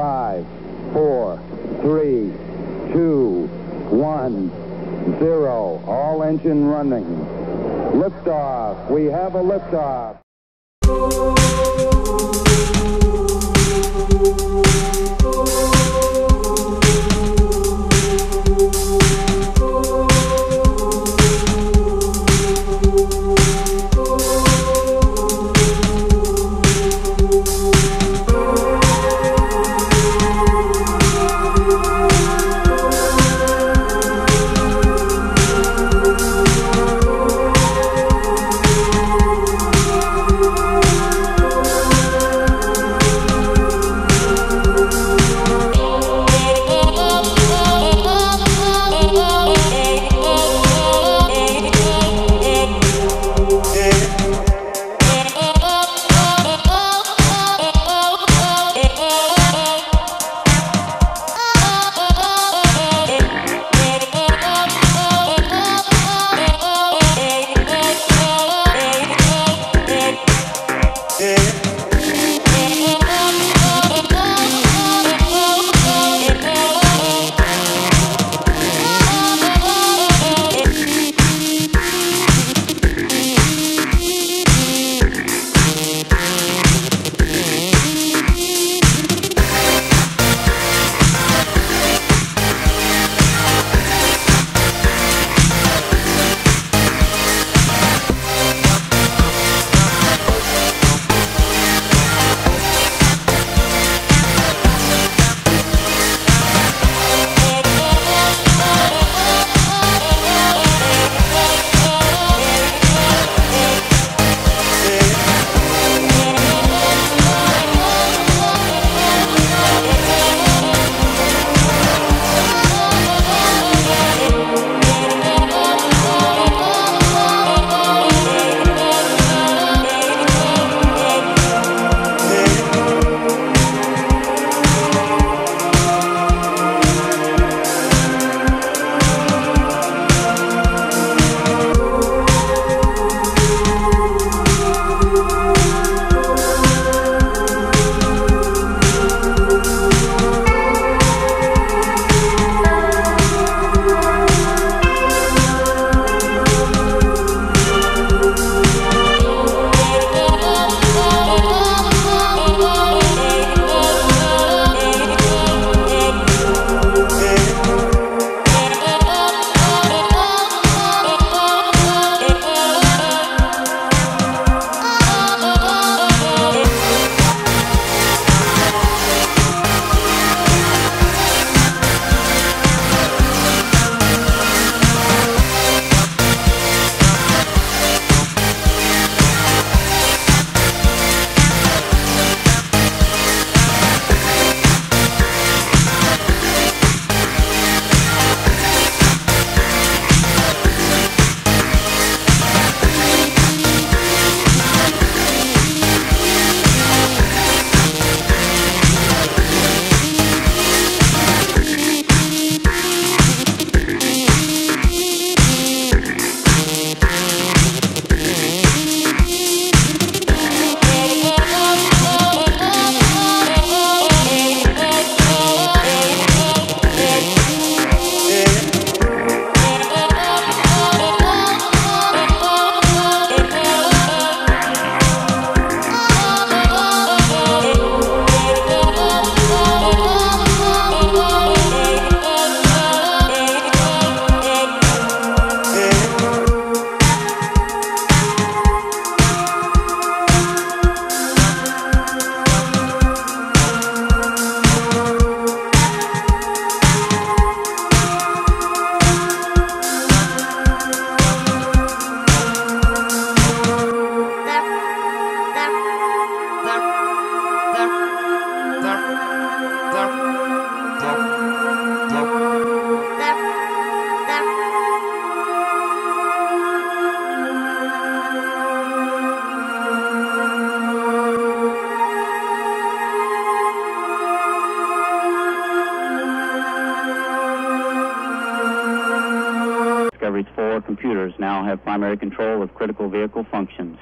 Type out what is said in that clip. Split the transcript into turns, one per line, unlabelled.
Five, four, three, two, one, zero. All engine running. Liftoff. We have a liftoff.
Discovery's four computers now have primary control of critical vehicle functions.